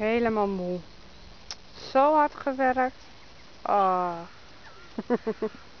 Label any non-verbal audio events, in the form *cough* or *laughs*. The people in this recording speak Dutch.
Helemaal moe. Zo hard gewerkt. Ah. *laughs*